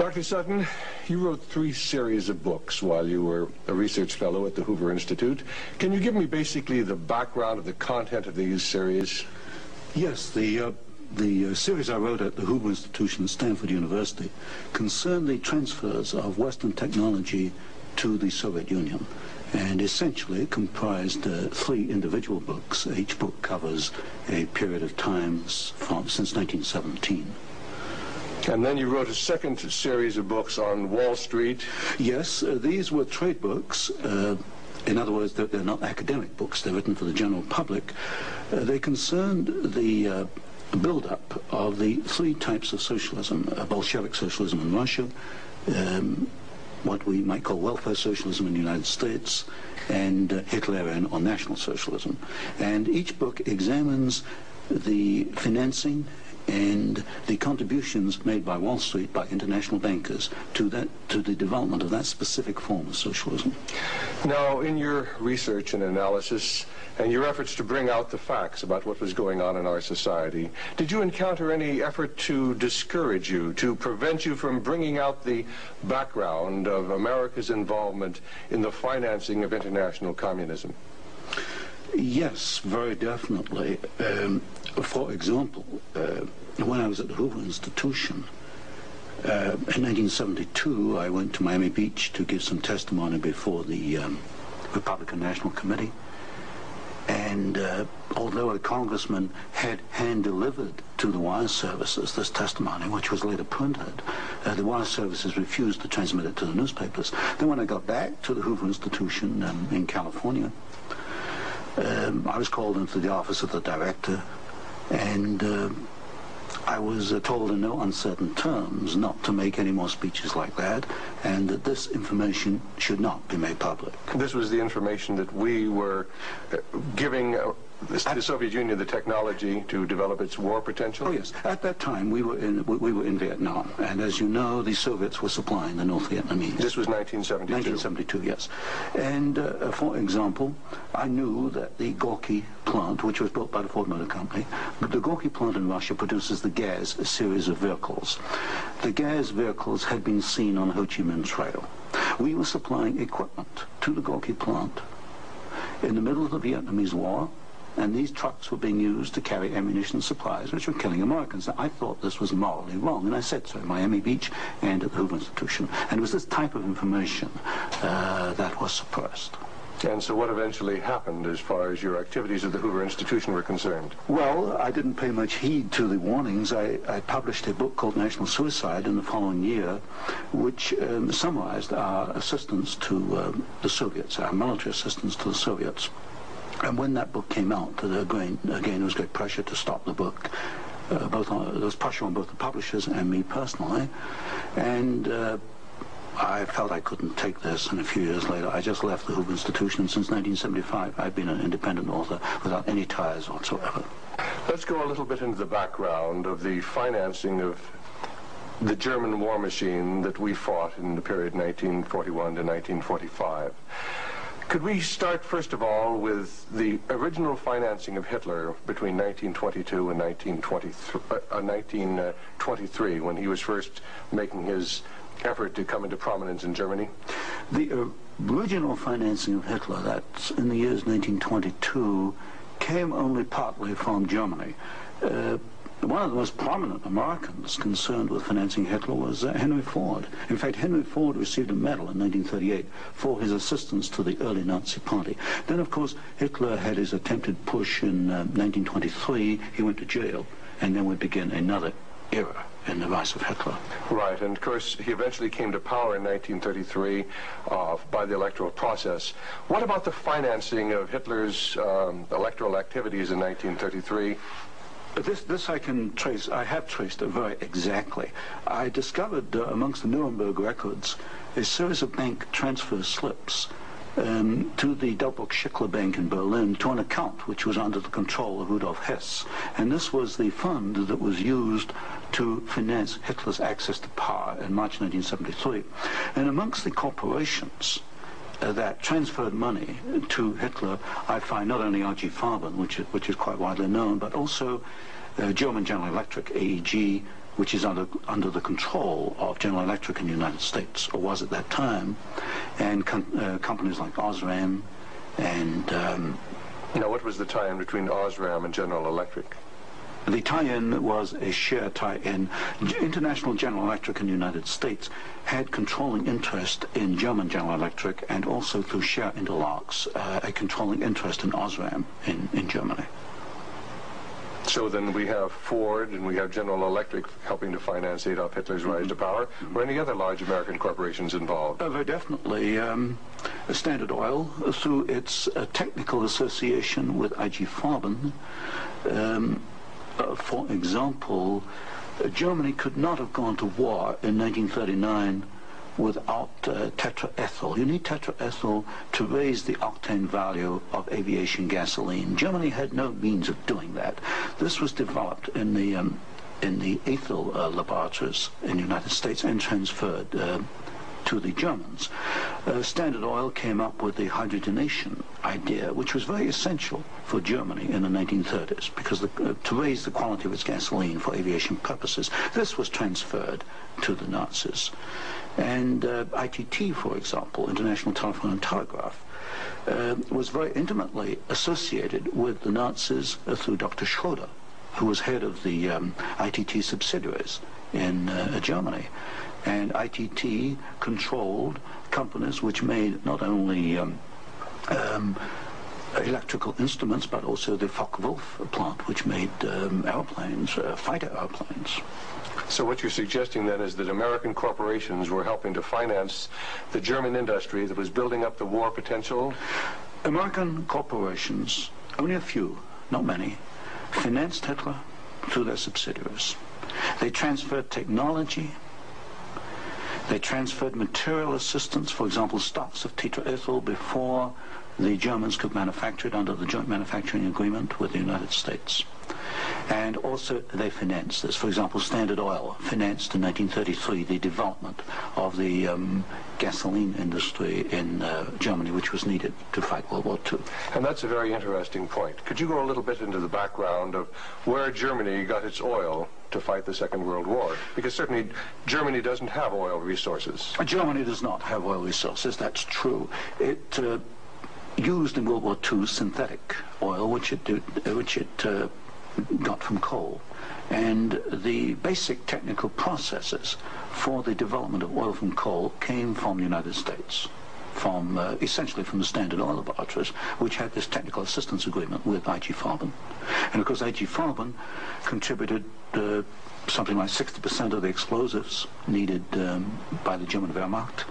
Dr. Sutton, you wrote three series of books while you were a research fellow at the Hoover Institute. Can you give me basically the background of the content of these series? Yes, the uh, the uh, series I wrote at the Hoover Institution at Stanford University concerned the transfers of Western technology to the Soviet Union and essentially comprised uh, three individual books. Each book covers a period of time from, since 1917. And then you wrote a second series of books on Wall Street. Yes, uh, these were trade books. Uh, in other words, they're, they're, not academic books. They're written for the general public. Uh, they concerned the uh, build-up of the three types of socialism, uh, Bolshevik socialism in Russia, um, what we might call welfare socialism in the United States, and uh, Hitlerian or National Socialism. And each book examines the financing and the contributions made by Wall Street, by international bankers, to that to the development of that specific form of socialism. Now, in your research and analysis, and your efforts to bring out the facts about what was going on in our society, did you encounter any effort to discourage you, to prevent you from bringing out the background of America's involvement in the financing of international communism? Yes, very definitely. Um, for example, uh, when I was at the Hoover Institution, uh, in 1972, I went to Miami Beach to give some testimony before the um, Republican National Committee. And uh, although a congressman had hand-delivered to the wire services this testimony, which was later printed, uh, the wire services refused to transmit it to the newspapers. Then when I got back to the Hoover Institution um, in California, um, I was called into the office of the director, and uh, I was uh, told in no uncertain terms not to make any more speeches like that, and that this information should not be made public. This was the information that we were uh, giving uh, the, the Soviet Union the technology to develop its war potential? Oh yes. At that time, we were in we, we were in Vietnam, and as you know, the Soviets were supplying the North Vietnamese. This was 1972. 1972, yes. And uh, for example, I knew that the Gorky plant, which was built by the Ford Motor Company, but the Gorky plant in Russia produces the Gaz series of vehicles. The Gaz vehicles had been seen on Ho Chi Minh Trail. We were supplying equipment to the Gorky plant in the middle of the Vietnamese War and these trucks were being used to carry ammunition supplies, which were killing Americans. I thought this was morally wrong, and I said so in Miami Beach and at the Hoover Institution. And it was this type of information uh, that was suppressed. And so what eventually happened as far as your activities at the Hoover Institution were concerned? Well, I didn't pay much heed to the warnings. I, I published a book called National Suicide in the following year, which um, summarized our assistance to um, the Soviets, our military assistance to the Soviets. And when that book came out, again, again there was great pressure to stop the book. Uh, both on, there was pressure on both the publishers and me personally. And uh, I felt I couldn't take this, and a few years later, I just left the Hoover Institution. And since 1975, I've been an independent author without any ties whatsoever. Let's go a little bit into the background of the financing of the German war machine that we fought in the period 1941 to 1945. Could we start, first of all, with the original financing of Hitler between 1922 and 1923, uh, 1923 when he was first making his effort to come into prominence in Germany? The uh, original financing of Hitler, that's in the years 1922, came only partly from Germany. Uh, one of the most prominent Americans concerned with financing Hitler was uh, Henry Ford. In fact, Henry Ford received a medal in 1938 for his assistance to the early Nazi party. Then, of course, Hitler had his attempted push in uh, 1923. He went to jail, and then we begin another era in the rise of Hitler. Right, and of course he eventually came to power in 1933 uh, by the electoral process. What about the financing of Hitler's um, electoral activities in 1933? This, this I can trace, I have traced it very exactly. I discovered uh, amongst the Nuremberg records a series of bank transfer slips um, to the Delbrück Schickler Bank in Berlin to an account which was under the control of Rudolf Hess. And this was the fund that was used to finance Hitler's access to power in March 1973. And amongst the corporations uh, that transferred money to Hitler, I find not only I.G. Farben, which is, which is quite widely known, but also uh, German General Electric, AEG, which is under, under the control of General Electric in the United States, or was at that time, and com uh, companies like Osram and... Um, now, what was the tie-in between Osram and General Electric? The tie-in was a share tie-in. International General Electric in the United States had controlling interest in German General Electric and also through share interlocks, uh, a controlling interest in Osram in, in Germany. So then we have Ford and we have General Electric helping to finance Adolf Hitler's rise to power. Were any other large American corporations involved? Uh, very definitely. Um, Standard Oil, uh, through its uh, technical association with IG Farben, um, uh, for example, uh, Germany could not have gone to war in 1939 without uh, tetraethyl. You need tetraethyl to raise the octane value of aviation gasoline. Germany had no means of doing that. This was developed in the um, in the ethyl uh, laboratories in the United States and transferred uh, to the Germans. Uh, Standard Oil came up with the hydrogenation idea, which was very essential for Germany in the 1930s because the, uh, to raise the quality of its gasoline for aviation purposes. This was transferred to the Nazis. And uh, ITT, for example, International Telephone and Telegraph, uh, was very intimately associated with the Nazis through Dr. Schroeder, who was head of the um, ITT subsidiaries in uh, Germany. And ITT controlled companies which made not only um, um, electrical instruments, but also the Focke-Wulf plant, which made um, airplanes, uh, fighter airplanes. So what you're suggesting then is that American corporations were helping to finance the German industry that was building up the war potential? American corporations, only a few, not many, financed Hitler through their subsidiaries. They transferred technology, they transferred material assistance, for example, stocks of tetraethyl before the Germans could manufacture it under the joint manufacturing agreement with the United States. And also they financed this. For example, Standard Oil financed in 1933 the development of the um, gasoline industry in uh, Germany, which was needed to fight World War II. And that's a very interesting point. Could you go a little bit into the background of where Germany got its oil to fight the Second World War? Because certainly Germany doesn't have oil resources. Germany does not have oil resources, that's true. It uh, used in World War II synthetic oil, which it, did, which it uh, got from coal. And the basic technical processes for the development of oil from coal came from the United States, from uh, essentially from the Standard Oil Laboratories, which had this technical assistance agreement with IG Farben. And of course, IG Farben contributed uh, something like 60% of the explosives needed um, by the German Wehrmacht.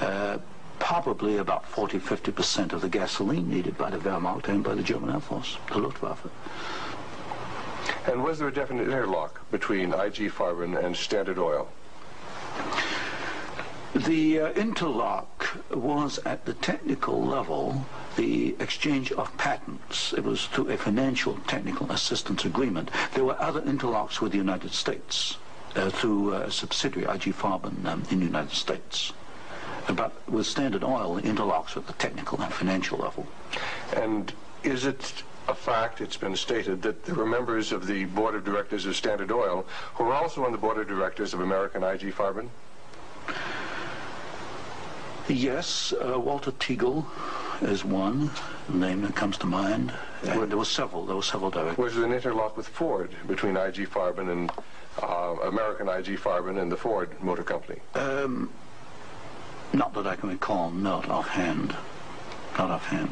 Uh, probably about 40, 50% of the gasoline needed by the Wehrmacht and by the German Air Force, the Luftwaffe. And was there a definite interlock between IG Farben and Standard Oil? The uh, interlock was at the technical level the exchange of patents. It was through a financial technical assistance agreement. There were other interlocks with the United States uh, through a subsidiary, IG Farben, um, in the United States. But with Standard Oil, the interlocks at the technical and financial level. And is it a fact, it's been stated, that there were members of the board of directors of Standard Oil who were also on the board of directors of American IG Farben? Yes, uh, Walter Teagle is one name that comes to mind. There were several. There were several directors. Was there an interlock with Ford between IG Farben and uh, American IG Farben and the Ford Motor Company? Um, not that I can recall. Not offhand. Not offhand.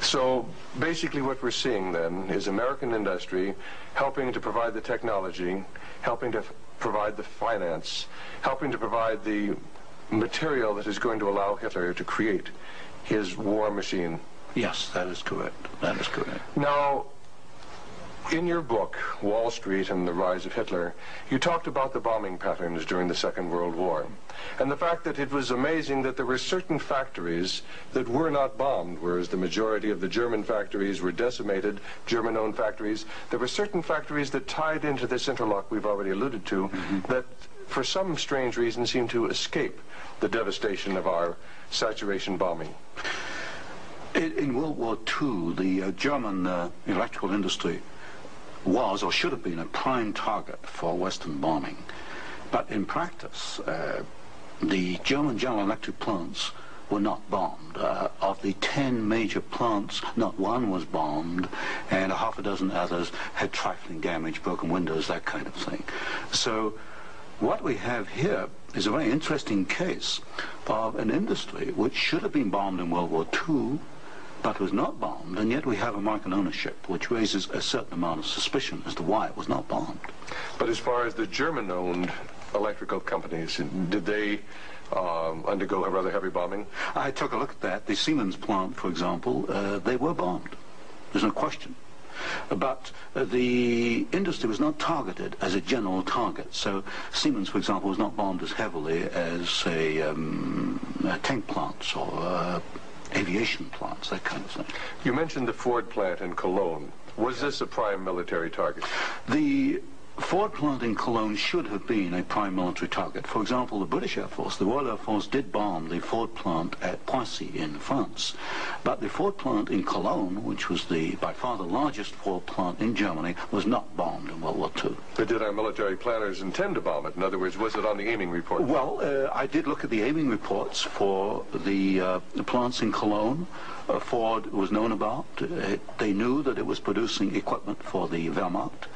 So basically what we're seeing then is American industry helping to provide the technology, helping to provide the finance, helping to provide the material that is going to allow Hitler to create his war machine. Yes, that is correct. That is correct. Now, in your book, Wall Street and the Rise of Hitler, you talked about the bombing patterns during the Second World War and the fact that it was amazing that there were certain factories that were not bombed, whereas the majority of the German factories were decimated, German-owned factories. There were certain factories that tied into this interlock we've already alluded to mm-hmm. that for some strange reason seem to escape the devastation of our saturation bombing. In, World War II, the uh, German uh, electrical industry was or should have been a prime target for Western bombing. But in practice, uh, the German General Electric plants were not bombed. Uh, of the 10 major plants, not one was bombed, and a half a dozen others had trifling damage, broken windows, that kind of thing. So what we have here is a very interesting case of an industry which should have been bombed in World War II, but was not bombed, and yet we have American ownership, which raises a certain amount of suspicion as to why it was not bombed. But as far as the German-owned electrical companies, did they um, undergo a rather heavy bombing? I took a look at that. The Siemens plant, for example, uh, they were bombed. There's no question. But uh, the industry was not targeted as a general target. So Siemens, for example, was not bombed as heavily as, say, um, uh, tank plants or uh, aviation plants, that kind of thing. You mentioned the Ford plant in Cologne. Was this a prime military target? The Ford plant in Cologne should have been a prime military target. For example, the British Air Force, the Royal Air Force did bomb the Ford plant at Poissy in France. But the Ford plant in Cologne, which was the by far the largest Ford plant in Germany, was not bombed in World War II. But did our military planners intend to bomb it? In other words, was it on the aiming report? Well, uh, I did look at the aiming reports for the, uh, the plants in Cologne. Uh, Ford was known about. Uh, they knew that it was producing equipment for the Wehrmacht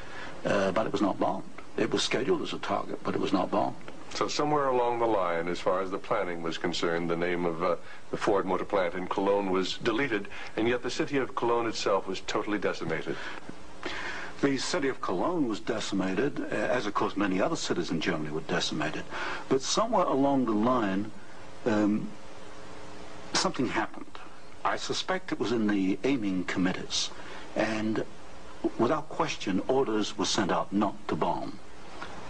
uh, but it was not bombed. It was scheduled as a target, but it was not bombed. So somewhere along the line, as far as the planning was concerned, the name of uh, the Ford motor plant in Cologne was deleted, and yet the city of Cologne itself was totally decimated. The city of Cologne was decimated, uh, as of course many other cities in Germany were decimated. But somewhere along the line, um, something happened. I suspect it was in the aiming committees. And without question, orders were sent out not to bomb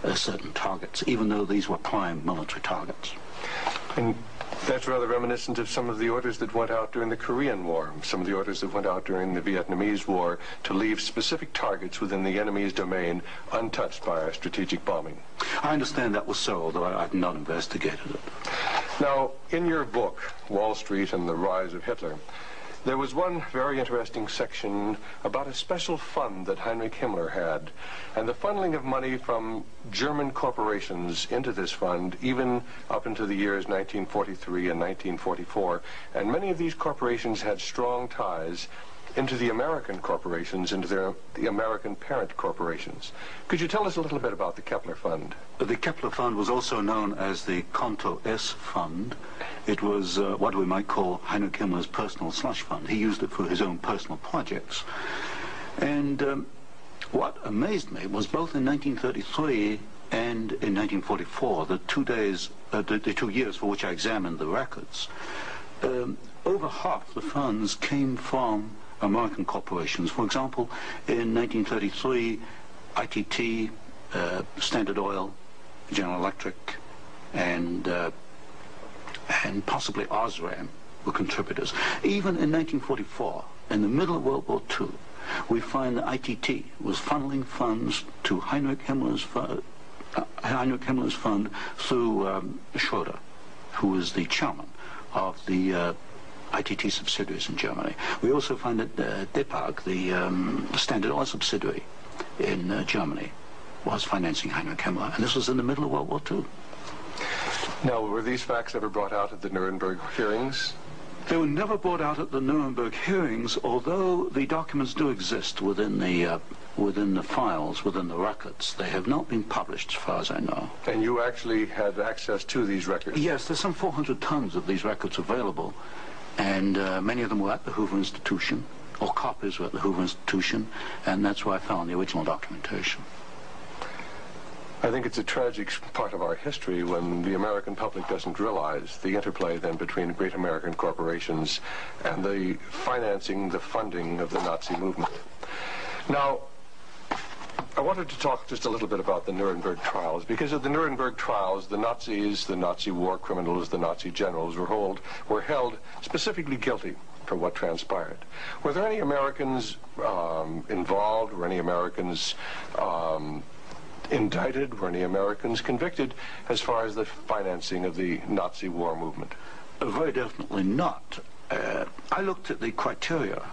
uh, certain targets, even though these were prime military targets. And that's rather reminiscent of some of the orders that went out during the Korean War, some of the orders that went out during the Vietnamese War to leave specific targets within the enemy's domain untouched by our strategic bombing. I understand that was so, although I, have not investigated it. Now, in your book, Wall Street and the Rise of Hitler, there was one very interesting section about a special fund that Heinrich Himmler had, and the funneling of money from German corporations into this fund, even up into the years 1943 and 1944. And many of these corporations had strong ties into the American corporations, into their, the American parent corporations. Could you tell us a little bit about the Keppler Fund? The Keppler Fund was also known as the Konto S Fund. It was uh, what we might call Heinrich Himmler's personal slush fund. He used it for his own personal projects. And um, what amazed me was both in 1933 and in 1944, the two days, uh, the, the, two years for which I examined the records, um, over half the funds came from American corporations. For example, in 1933, ITT, uh, Standard Oil, General Electric, and uh, and possibly Osram were contributors. Even in 1944, in the middle of World War II, we find that ITT was funneling funds to Heinrich Himmler's, uh, Heinrich Himmler's fund through um, Schroeder, who was the chairman of the uh, ITT subsidiaries in Germany. We also find that uh, DAPAG, the, um, Standard Oil subsidiary in uh, Germany, was financing Heinrich Himmler, and this was in the middle of World War II. Now, were these facts ever brought out at the Nuremberg hearings? They were never brought out at the Nuremberg hearings, although the documents do exist within the uh, within the files, within the records. They have not been published, as far as I know. And you actually had access to these records? Yes, there's some 400 tons of these records available, and uh, many of them were at the Hoover Institution, or copies were at the Hoover Institution, and that's where I found the original documentation. I think it's a tragic part of our history when the American public doesn't realize the interplay then between great American corporations and the financing, the funding of the Nazi movement. Now, I wanted to talk just a little bit about the Nuremberg trials because of the Nuremberg trials, the Nazis, the Nazi war criminals, the Nazi generals were, hold, were held specifically guilty for what transpired. Were there any Americans um, involved? Were any Americans um, indicted? Were any Americans convicted as far as the financing of the Nazi war movement? Very definitely not. Uh, I looked at the criteria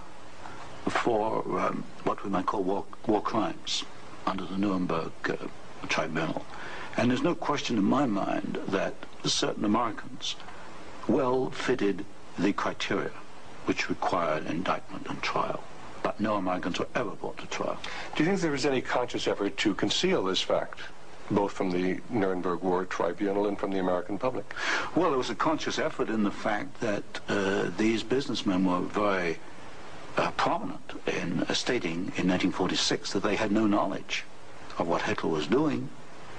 for um, what we might call war, war crimes under the Nuremberg uh, Tribunal. And there's no question in my mind that certain Americans well fitted the criteria which required indictment and trial. But no Americans were ever brought to trial. Do you think there was any conscious effort to conceal this fact? both from the Nuremberg War Tribunal and from the American public? Well, there was a conscious effort in the fact that uh, these businessmen were very uh, prominent in stating in 1946 that they had no knowledge of what Hitler was doing,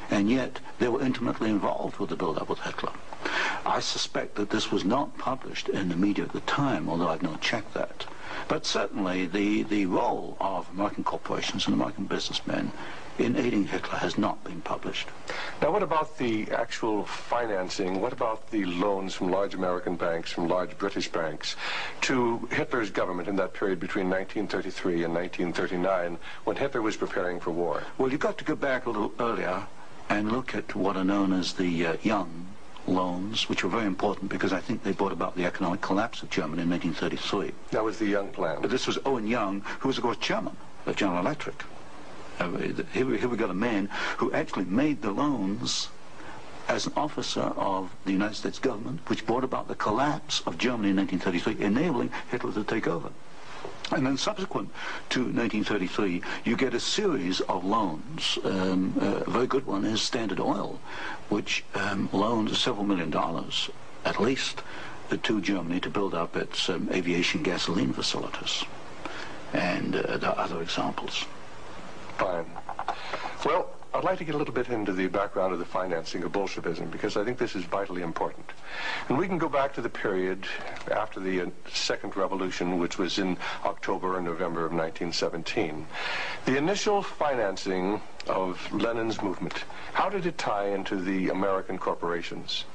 and yet they were intimately involved with the build-up with Hitler. I suspect that this was not published in the media at the time, although I've not checked that. But certainly the, the role of American corporations and American businessmen in aiding Hitler has not been published. Now, what about the actual financing? What about the loans from large American banks, from large British banks, to Hitler's government in that period between 1933 and 1939, when Hitler was preparing for war? Well, you've got to go back a little earlier and look at what are known as the uh, young loans, which were very important because I think they brought about the economic collapse of Germany in 1933. That was the Young Plan. This was Owen Young, who was, of course, chairman of General Electric. Here, we got a man who actually made the loans as an officer of the United States government, which brought about the collapse of Germany in 1933, enabling Hitler to take over. And then subsequent to 1933, you get a series of loans. Um, a very good one is Standard Oil, which um, loaned several million dollars, at least, to Germany to build up its um, aviation gasoline facilities. And uh, there are other examples. Fine. Well, I'd like to get a little bit into the background of the financing of Bolshevism because I think this is vitally important. And we can go back to the period after the uh, Second Revolution, which was in October and November of 1917. The initial financing of Lenin's movement, how did it tie into the American corporations?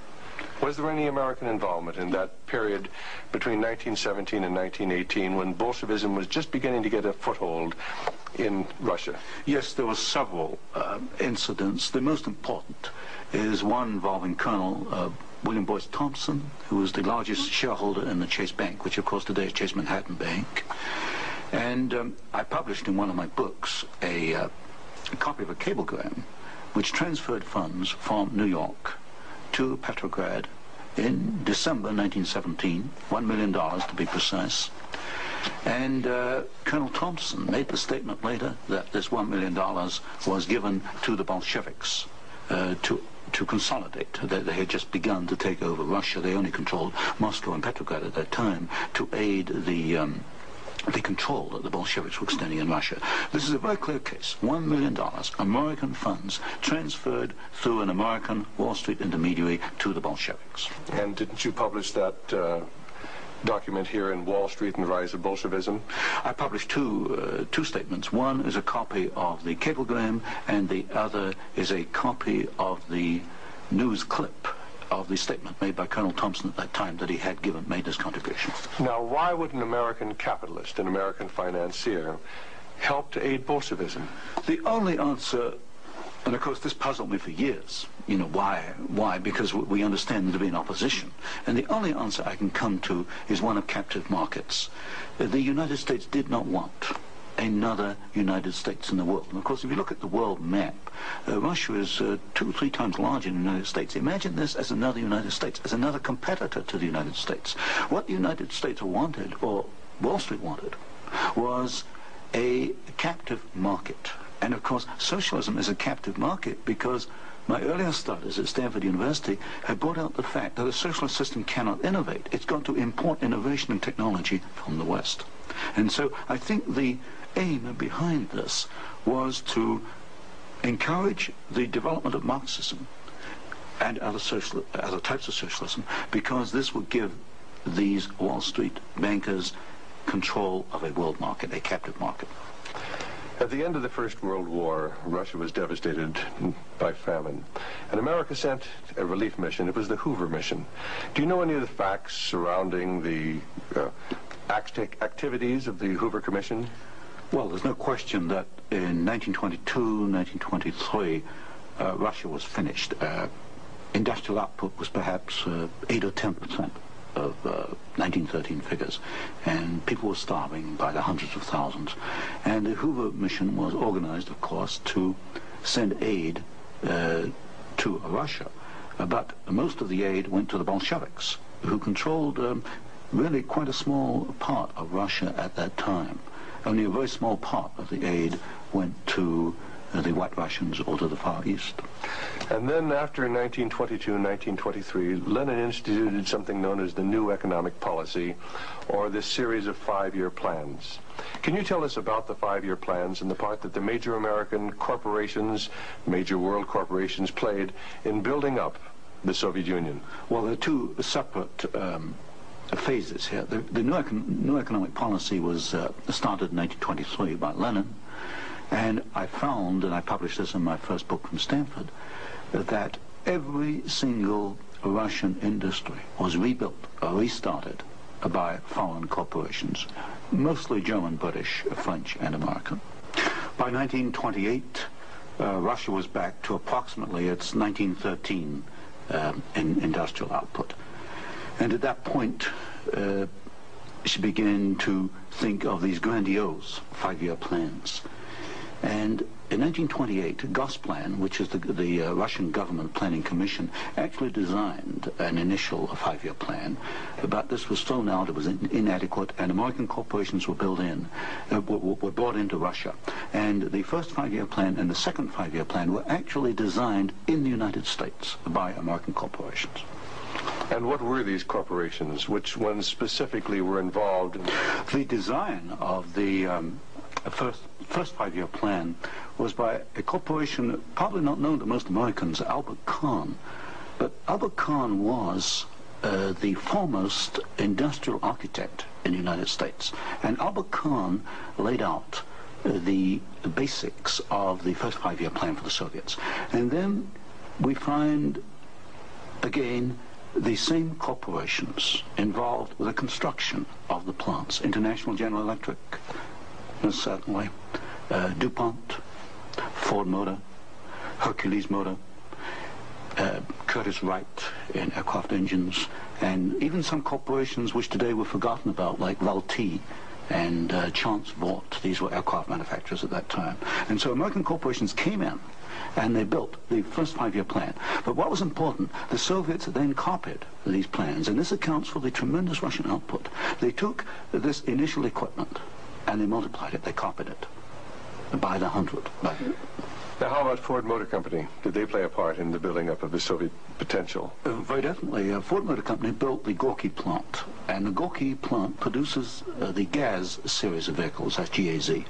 Was there any American involvement in that period between 1917 and 1918 when Bolshevism was just beginning to get a foothold in Russia? Yes, there were several uh, incidents. The most important is one involving Colonel uh, William Boyce Thompson, who was the largest shareholder in the Chase Bank, which of course today is Chase Manhattan Bank. And um, I published in one of my books a, uh, a copy of a cablegram which transferred funds from New York to Petrograd in December 1917, $1 million to be precise. And uh, Colonel Thompson made the statement later that this $1 million was given to the Bolsheviks uh, to to consolidate. They, they, had just begun to take over Russia. They only controlled Moscow and Petrograd at that time to aid the um, the control that the Bolsheviks were extending in Russia. This is a very clear case. One million dollars, American funds, transferred through an American Wall Street intermediary to the Bolsheviks. And didn't you publish that uh, document here in Wall Street and the Rise of Bolshevism? I published two, uh, two statements. One is a copy of the cablegram, and the other is a copy of the news clip of the statement made by Colonel Thompson at that time that he had given, made this contribution. Now, why would an American capitalist, an American financier, help to aid Bolshevism? The only answer, and of course this puzzled me for years, you know, why? Why? Because we understand there to be an opposition. And the only answer I can come to is one of captive markets. The United States did not want another United States in the world. And of course, if you look at the world map, uh, Russia is uh, two or three times larger than the United States. Imagine this as another United States, as another competitor to the United States. What the United States wanted, or Wall Street wanted, was a captive market. And of course, socialism is a captive market because my earlier studies at Stanford University have brought out the fact that a socialist system cannot innovate. It's got to import innovation and technology from the West. And so I think the aim behind this was to encourage the development of Marxism and other, social, other types of socialism because this would give these Wall Street bankers control of a world market, a captive market. At the end of the First World War, Russia was devastated by famine. And America sent a relief mission. It was the Hoover mission. Do you know any of the facts surrounding the uh, activities of the Hoover Commission? Well, there's no question that in 1922, 1923, uh, Russia was finished. Uh, industrial output was perhaps uh, 8 or 10 percent. of uh, 1913 figures, and people were starving by the hundreds of thousands. And the Hoover mission was organized, of course, to send aid uh, to Russia. Uh, but most of the aid went to the Bolsheviks, who controlled um, really quite a small part of Russia at that time. Only a very small part of the aid went to uh, the White Russians or to the Far East. And then after 1922 and 1923, Lenin instituted something known as the New Economic Policy, or this series of five-year plans. Can you tell us about the five-year plans and the part that the major American corporations, major world corporations, played in building up the Soviet Union? Well, there are two separate um, phases here. The, the new, econ new, economic policy was uh, started in 1923 by Lenin, and I found, and I published this in my first book from Stanford, that every single Russian industry was rebuilt or restarted by foreign corporations, mostly German, British, French, and American. By 1928, uh, Russia was back to approximately its 1913 um, in industrial output. And at that point, uh, she began to think of these grandiose five-year plans. And in 1928, Gosplan, which is the, the uh, Russian government planning commission, actually designed an initial five-year plan, but this was thrown out, it was in, inadequate, and American corporations were built in, uh, were, were brought into Russia. And the first five-year plan and the second five-year plan were actually designed in the United States by American corporations. And what were these corporations? Which ones specifically were involved? In the design of the um, first first five-year plan was by a corporation probably not known to most Americans, Albert Kahn. But Albert Kahn was uh, the foremost industrial architect in the United States. And Albert Kahn laid out uh, the basics of the first five-year plan for the Soviets. And then we find, again, the same corporations involved with the construction of the plants. International General Electric, certainly. Uh, DuPont, Ford Motor, Hercules Motor, uh, Curtiss-Wright in aircraft engines, and even some corporations which today were forgotten about, like Vultee and uh, Chance Vought. These were aircraft manufacturers at that time. And so American corporations came in and they built the first five-year plan. But what was important, the Soviets then copied these plans, and this accounts for the tremendous Russian output. They took this initial equipment and they multiplied it, they copied it by the hundred. Now, how about Ford Motor Company? Did they play a part in the building up of the Soviet potential? Uh, very definitely. Uh, Ford Motor Company built the Gorky plant, and the Gorky plant produces uh, the GAZ series of vehicles, that's GAZ,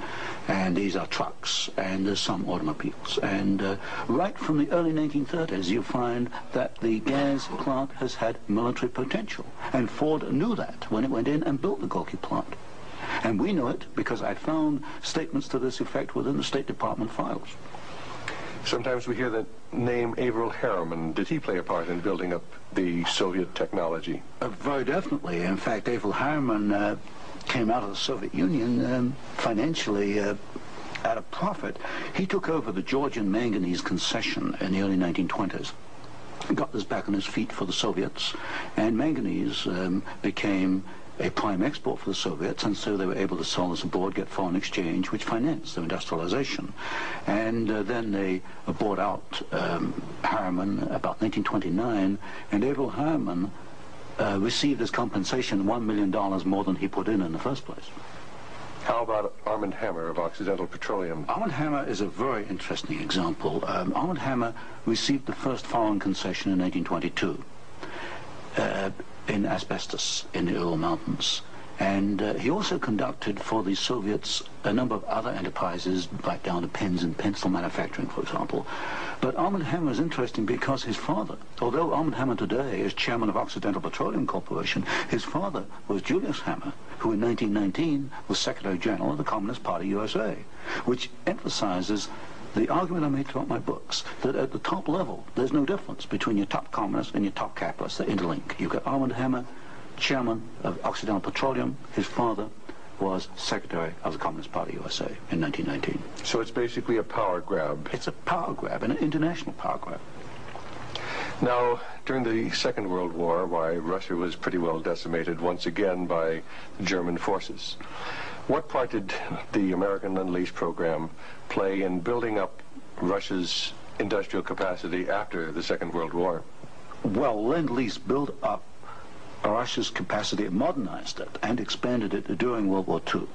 and these are trucks, and some automobiles. And uh, right from the early 1930s, you find that the GAZ plant has had military potential, and Ford knew that when it went in and built the Gorky plant. And we know it because I found statements to this effect within the State Department files. Sometimes we hear the name Averell Harriman. Did he play a part in building up the Soviet technology? Uh, very definitely. In fact, Averell Harriman uh, came out of the Soviet Union um, financially uh, at a profit. He took over the Georgian manganese concession in the early 1920s got this back on his feet for the Soviets, and manganese um, became a prime export for the Soviets, and so they were able to sell this abroad, get foreign exchange, which financed their industrialization. And uh, then they bought out um, Harriman about 1929, and Averell Harriman uh, received as compensation $1 million more than he put in in the first place. How about Armand Hammer of Occidental Petroleum? Armand Hammer is a very interesting example. Um, Armand Hammer received the first foreign concession in 1922. Uh, in asbestos in the Ural Mountains. And uh, he also conducted for the Soviets a number of other enterprises, like down to pens and pencil manufacturing, for example. But Armand Hammer is interesting because his father, although Armand Hammer today is chairman of Occidental Petroleum Corporation, his father was Julius Hammer, who in 1919 was Secretary General of the Communist Party USA, which emphasizes the argument I make throughout my books, that at the top level, there's no difference between your top communists and your top capitalists. They interlink. You've got Armand Hammer, chairman of Occidental Petroleum. His father was secretary of the Communist Party USA in 1919. So it's basically a power grab. It's a power grab, an international power grab. Now, during the Second World War, why Russia was pretty well decimated once again by the German forces. What part did the American Lend-Lease program play in building up Russia's industrial capacity after the Second World War? Well, Lend-Lease built up Russia's capacity, modernized it, and expanded it during World War II.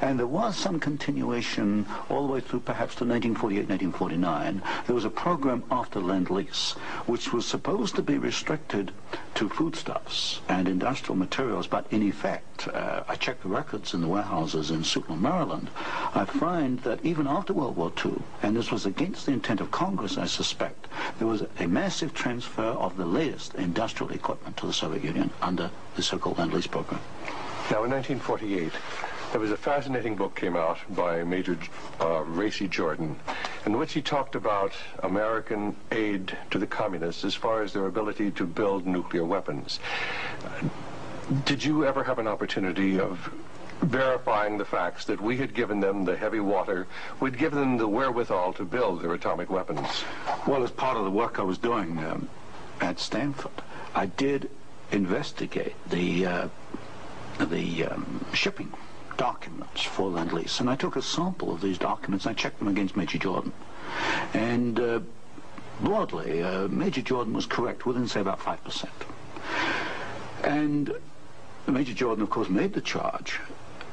And there was some continuation all the way through perhaps to 1948, 1949. There was a program after Lend-Lease, which was supposed to be restricted to foodstuffs and industrial materials, but in effect, uh, I checked the records in the warehouses in Suitland, Maryland, I find that even after World War II, and this was against the intent of Congress, I suspect, there was a massive transfer of the latest industrial equipment to the Soviet Union under the so-called Lend-Lease program. Now, in 1948, there was a fascinating book came out by Major uh, Racey Jordan, in which he talked about American aid to the communists as far as their ability to build nuclear weapons. Did you ever have an opportunity of verifying the facts that we had given them the heavy water, we'd given them the wherewithal to build their atomic weapons? Well, as part of the work I was doing um, at Stanford, I did investigate the uh, the um, shipping documents for Lend-Lease. And I took a sample of these documents and I checked them against Major Jordan. And uh, broadly, uh, Major Jordan was correct within, say, about 5%. And Major Jordan, of course, made the charge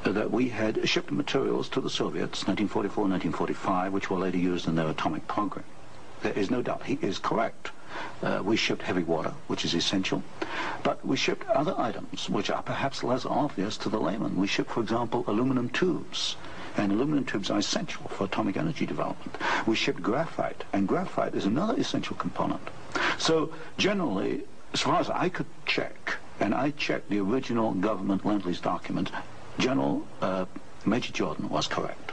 that we had shipped materials to the Soviets, 1944 1945, which were later used in their atomic program. There is no doubt he is correct. Uh, we shipped heavy water, which is essential, but we shipped other items which are perhaps less obvious to the layman. We shipped, for example, aluminum tubes, and aluminum tubes are essential for atomic energy development. We shipped graphite, and graphite is another essential component. So generally, as far as I could check, and I checked the original government Lend-Lease document, General uh, Major Jordan was correct.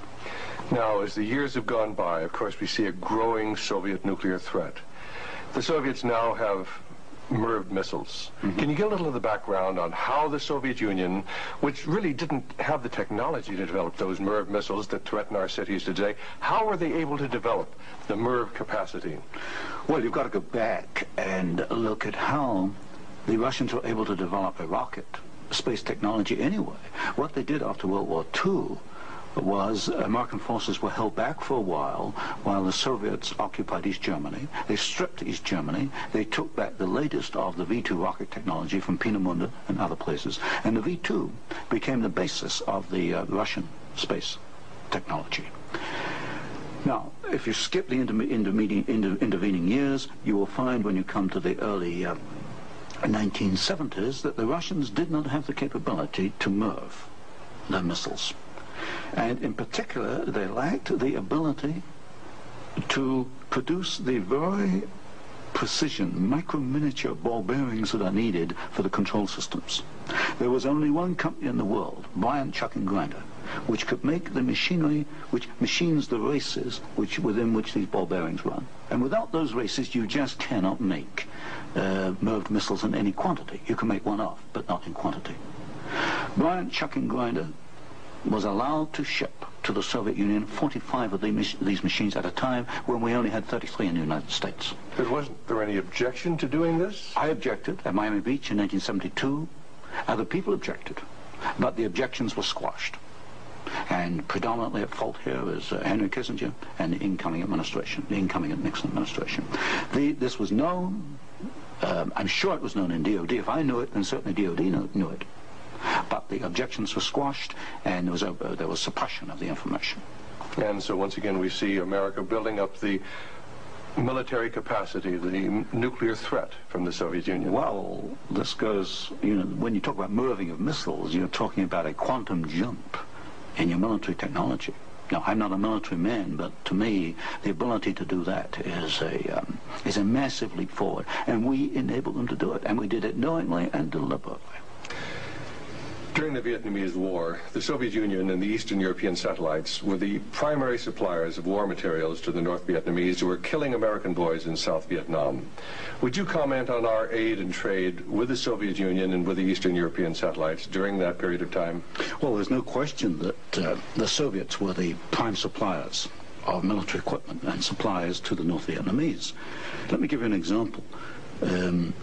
Now, as the years have gone by, of course, we see a growing Soviet nuclear threat. The Soviets now have MIRV missiles. Mm -hmm. Can you get a little of the background on how the Soviet Union, which really didn't have the technology to develop those MIRV missiles that threaten our cities today, how were they able to develop the MIRV capacity? Well, you've got to go back and look at how the Russians were able to develop a rocket, space technology anyway. What they did after World War II was American forces were held back for a while while the Soviets occupied East Germany. They stripped East Germany. They took back the latest of the V-2 rocket technology from Peenemünde and other places. And the V-2 became the basis of the uh, Russian space technology. Now, if you skip the inter inter intervening years, you will find when you come to the early uh, 1970s that the Russians did not have the capability to MIRV their missiles. And in particular, they lacked the ability to produce the very precision, micro-miniature ball bearings that are needed for the control systems. There was only one company in the world, Bryant Chucking Grinder, which could make the machinery, which machines the races which within which these ball bearings run. And without those races, you just cannot make uh, missiles in any quantity. You can make one off, but not in quantity. Bryant Chucking Grinder was allowed to ship to the Soviet Union 45 of these machines at a time when we only had 33 in the United States. But wasn't there any objection to doing this? I objected at Miami Beach in 1972. Other people objected, but the objections were squashed. And predominantly at fault here is uh, Henry Kissinger and the incoming administration, the incoming Nixon administration. The, this was known, um, I'm sure it was known in DOD. If I knew it, then certainly DOD knew, knew it. But the objections were squashed, and there was, a, there was suppression of the information. And so once again, we see America building up the military capacity, the nuclear threat from the Soviet Union? Well, this goes, you know, when you talk about MIRVing of missiles, you're talking about a quantum jump in your military technology. Now, I'm not a military man, but to me, the ability to do that is a um, is a massive leap forward, and we enabled them to do it, and we did it knowingly and deliberately. During the Vietnamese War, the Soviet Union and the Eastern European satellites were the primary suppliers of war materials to the North Vietnamese who were killing American boys in South Vietnam. Would you comment on our aid and trade with the Soviet Union and with the Eastern European satellites during that period of time? Well, there's no question that uh, the Soviets were the prime suppliers of military equipment and supplies to the North Vietnamese. Let me give you an example. um,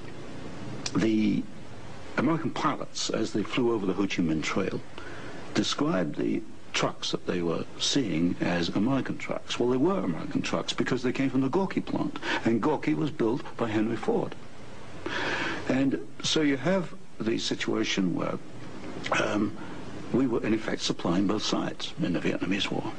the American pilots, as they flew over the Ho Chi Minh Trail, described the trucks that they were seeing as American trucks. Well, they were American trucks because they came from the Gorky plant, and Gorky was built by Henry Ford. And so you have the situation where um, we were in effect supplying both sides in the Vietnamese War.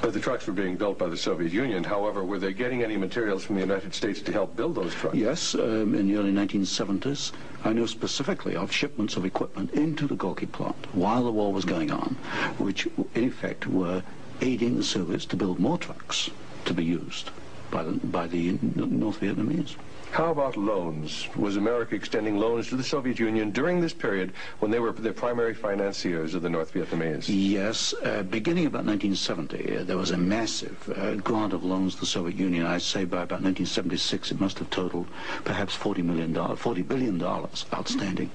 But the trucks were being built by the Soviet Union. However, were they getting any materials from the United States to help build those trucks? Yes, um, in the early 1970s, I know specifically of shipments of equipment into the Gorky plant while the war was going on, which in effect were aiding the Soviets to build more trucks to be used by the, by the North Vietnamese. How about loans? Was America extending loans to the Soviet Union during this period when they were the primary financiers of the North Vietnamese? Yes. Uh, beginning about 1970, uh, there was a massive uh, grant of loans to the Soviet Union. I'd say by about 1976, it must have totaled perhaps $40 million, $40 billion outstanding.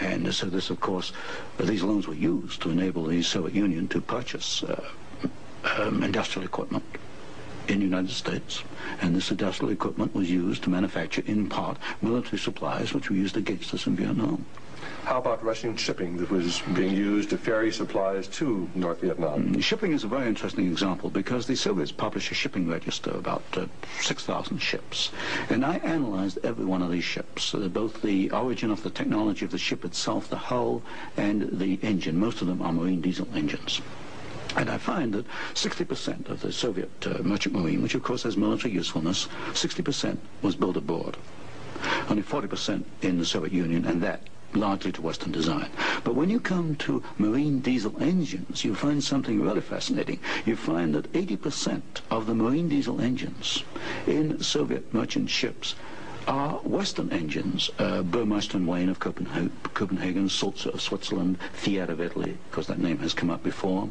And so this, of course, these loans were used to enable the Soviet Union to purchase uh, um, industrial equipment in the United States. And this industrial equipment was used to manufacture, in part, military supplies which were used against us in Vietnam. How about Russian shipping that was being used to ferry supplies to North Vietnam? Mm, shipping is a very interesting example because the Soviets published a shipping register about uh, 6,000 ships. And I analyzed every one of these ships, uh, both the origin of the technology of the ship itself, the hull, and the engine. Most of them are marine diesel engines. And I find that 60% of the Soviet uh, merchant marine, which of course has military usefulness, 60% was built aboard. Only 40% in the Soviet Union, and that largely to Western design. But when you come to marine diesel engines, you find something really fascinating. You find that 80% of the marine diesel engines in Soviet merchant ships are Western engines, uh, Burmeister and Wain of Copenhagen, Copenhagen, Sulzer of Switzerland, Fiat of Italy, because that name has come up before.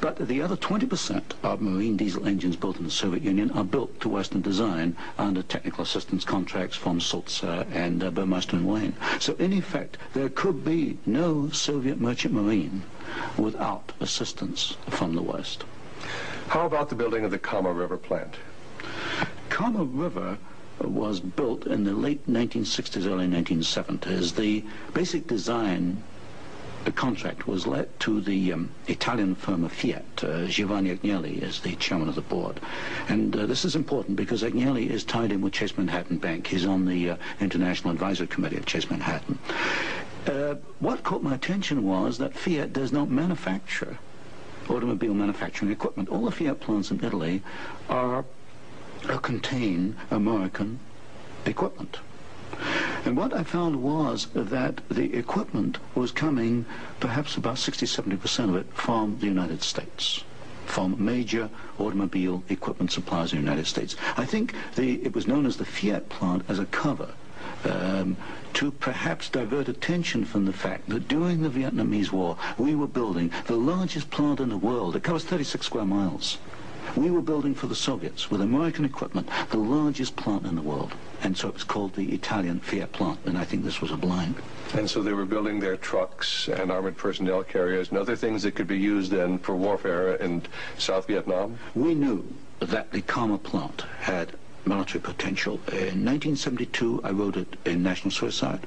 But the other 20% of marine diesel engines built in the Soviet Union are built to Western design under technical assistance contracts from Sulzer and uh, Burmeister and Wain. So in effect, there could be no Soviet merchant marine without assistance from the West. How about the building of the Kama River plant? Kama River was built in the late 1960s, early 1970s. The basic design the contract was let to the um, Italian firm of Fiat. Uh, Giovanni Agnelli is the chairman of the board. And uh, this is important because Agnelli is tied in with Chase Manhattan Bank. He's on the uh, International Advisory Committee of Chase Manhattan. Uh, what caught my attention was that Fiat does not manufacture automobile manufacturing equipment. All the Fiat plants in Italy are contain American equipment. And what I found was that the equipment was coming, perhaps about 60-70% of it, from the United States from major automobile equipment suppliers in the United States. I think the, it was known as the Fiat plant as a cover um, to perhaps divert attention from the fact that during the Vietnamese War, we were building the largest plant in the world. It covers 36 square miles. We were building for the Soviets with American equipment the largest plant in the world. And so it was called the Italian Fiat plant, and I think this was a blind. And so they were building their trucks and armored personnel carriers and other things that could be used then for warfare in South Vietnam? We knew that the Kama plant had military potential. In 1972, I wrote it in National Suicide.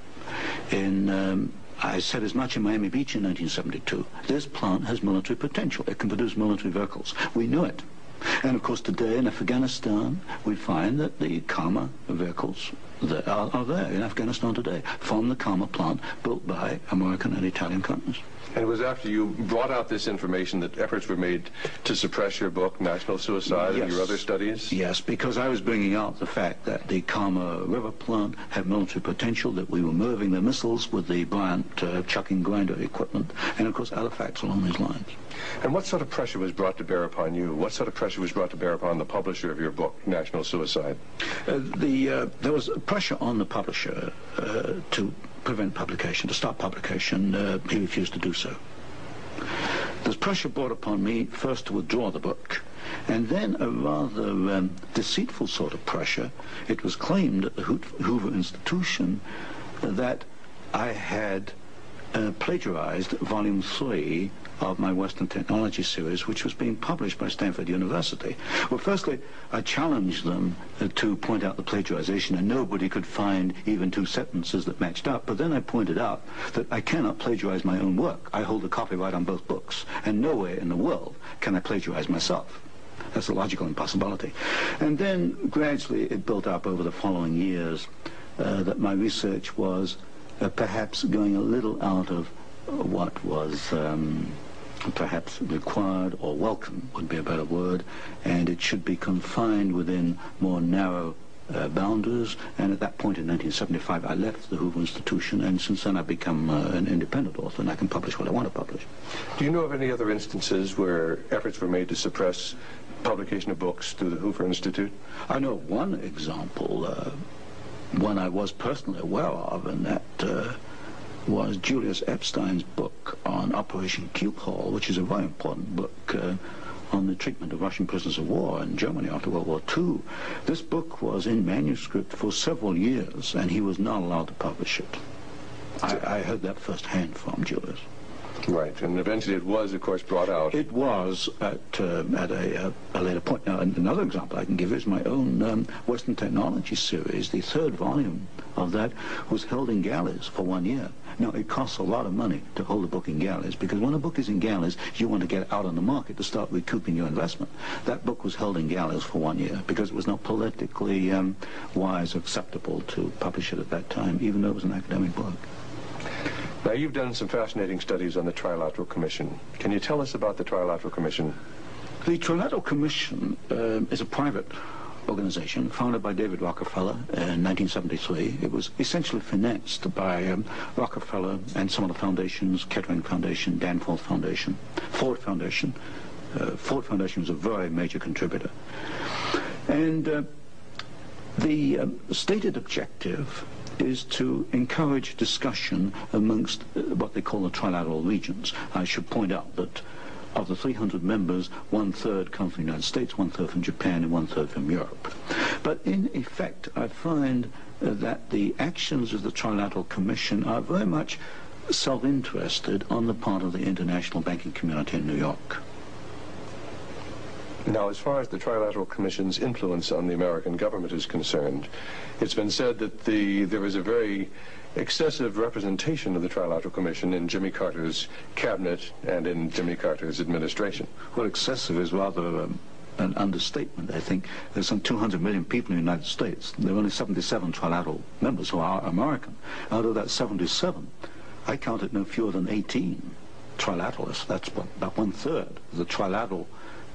In um, I said as much in Miami Beach in 1972. This plant has military potential. It can produce military vehicles. We knew it. And of course today in Afghanistan we find that the Kama vehicles that are, are there in Afghanistan today from the Kama plant built by American and Italian companies. And it was after you brought out this information that efforts were made to suppress your book, National Suicide, yes. and your other studies? Yes, because I was bringing out the fact that the Kama River plant had military potential, that we were moving the missiles with the Bryant uh, chucking grinder equipment, and of course other facts along these lines. And what sort of pressure was brought to bear upon you? What sort of pressure was brought to bear upon the publisher of your book, National Suicide? Uh, the uh, there was pressure on the publisher uh, to prevent publication, to stop publication. Uh, he refused to do so. There's pressure brought upon me first to withdraw the book, and then a rather um, deceitful sort of pressure. It was claimed at the Hoover Institution that I had uh, plagiarized volume three of my Western Technology series, which was being published by Stanford University. Well, firstly, I challenged them uh, to point out the plagiarization, and nobody could find even two sentences that matched up. But then I pointed out that I cannot plagiarize my own work. I hold the copyright on both books, and nowhere in the world can I plagiarize myself. That's a logical impossibility. And then gradually it built up over the following years uh, that my research was uh, perhaps going a little out of what was um, perhaps required or welcome would be a better word, and it should be confined within more narrow uh, boundaries. And at that point in 1975, I left the Hoover Institution, and since then I've become uh, an independent author, and I can publish what I want to publish. Do you know of any other instances where efforts were made to suppress publication of books through the Hoover Institute? I know one example, uh, one I was personally aware of, and that uh, was Julius Epstein's book on Operation Keelhaul, which is a very important book uh, on the treatment of Russian prisoners of war in Germany after World War II. This book was in manuscript for several years, and he was not allowed to publish it. I, I heard that firsthand from Julius. Right, and eventually it was, of course, brought out. It was at, uh, at a, uh, a, later point. Now, another example I can give is my own um, Western Technology series. The third volume of that was held in galleys for one year. Now, it costs a lot of money to hold a book in galleys because when a book is in galleys, you want to get out on the market to start recouping your investment. That book was held in galleys for one year because it was not politically um, wise or acceptable to publish it at that time, even though it was an academic book. Now, you've done some fascinating studies on the Trilateral Commission. Can you tell us about the Trilateral Commission? The Trilateral Commission uh, is a private organization founded by David Rockefeller in 1973. It was essentially financed by um, Rockefeller and some of the foundations, Kettering Foundation, Danforth Foundation, Ford Foundation. Uh, Ford Foundation was a very major contributor. And uh, the um, stated objective is to encourage discussion amongst uh, what they call the trilateral regions. I should point out that of the 300 members, one-third come from the United States, one-third from Japan, and one-third from Europe. But in effect, I find uh, that the actions of the Trilateral Commission are very much self-interested on the part of the international banking community in New York. Now, as far as the Trilateral Commission's influence on the American government is concerned, it's been said that the there is a very excessive representation of the Trilateral Commission in Jimmy Carter's cabinet and in Jimmy Carter's administration. Well, excessive is rather um, an understatement. I think there's some 200 million people in the United States. There are only 77 trilateral members who are American. Out of that 77, I counted no fewer than 18 trilateralists. That's about one third of the trilateral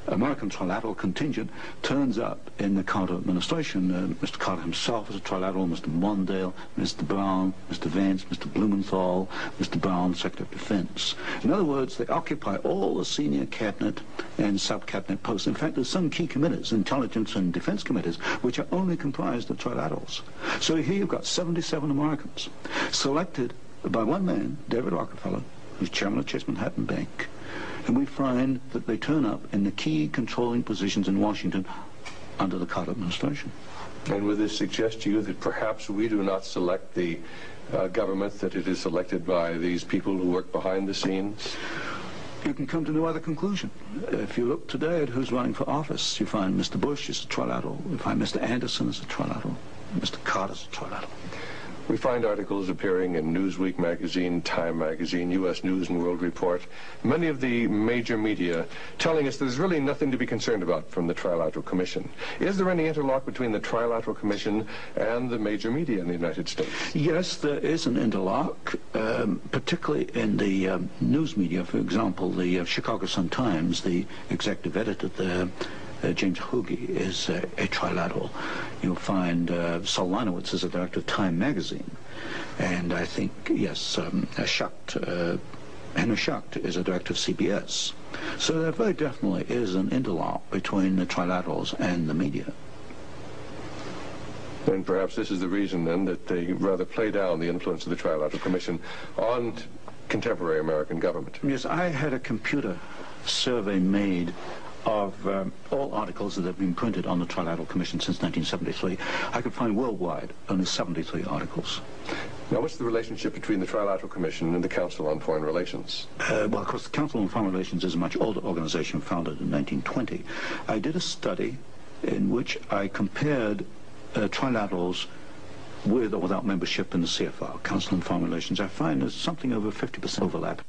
American trilateral contingent turns up in the Carter administration. Uh, Mr. Carter himself is a trilateral, Mr. Mondale, Mr. Brown, Mr. Vance, Mr. Blumenthal, Mr. Brown, Secretary of Defense. In other words, they occupy all the senior cabinet and sub-cabinet posts. In fact, there's some key committees, intelligence and defense committees, which are only comprised of trilaterals. So here you've got 77 Americans selected by one man, David Rockefeller, who's chairman of Chase Manhattan Bank, and we find that they turn up in the key controlling positions in Washington under the Carter administration. And would this suggest to you that perhaps we do not select the uh, government, that it is selected by these people who work behind the scenes? You can come to no other conclusion. If you look today at who's running for office, you find Mr. Bush is a trilateral. You find Mr. Anderson is a trilateral. Mr. Carter is a trilateral. We find articles appearing in Newsweek magazine, Time magazine, U.S. News and World Report, many of the major media telling us there's really nothing to be concerned about from the Trilateral Commission. Is there any interlock between the Trilateral Commission and the major media in the United States? Yes, there is an interlock, um, particularly in the um, news media. For example, the uh, Chicago Sun-Times, the executive editor there, James Hoge is uh, a trilateral. You'll find uh, Sol Linowitz is a director of Time magazine. And I think, yes, um, Schacht, uh, Henry Schacht is a director of CBS. So there very definitely is an interlock between the trilaterals and the media. And perhaps this is the reason then that they rather play down the influence of the Trilateral Commission on contemporary American government. Yes, I had a computer survey made of um, all articles that have been printed on the Trilateral Commission since 1973. I could find worldwide only 73 articles. Now, what's the relationship between the Trilateral Commission and the Council on Foreign Relations? Uh, well, of course, the Council on Foreign Relations is a much older organization founded in 1920. I did a study in which I compared uh, trilaterals with or without membership in the CFR, Council on Foreign Relations. I find there's something over 50% overlap.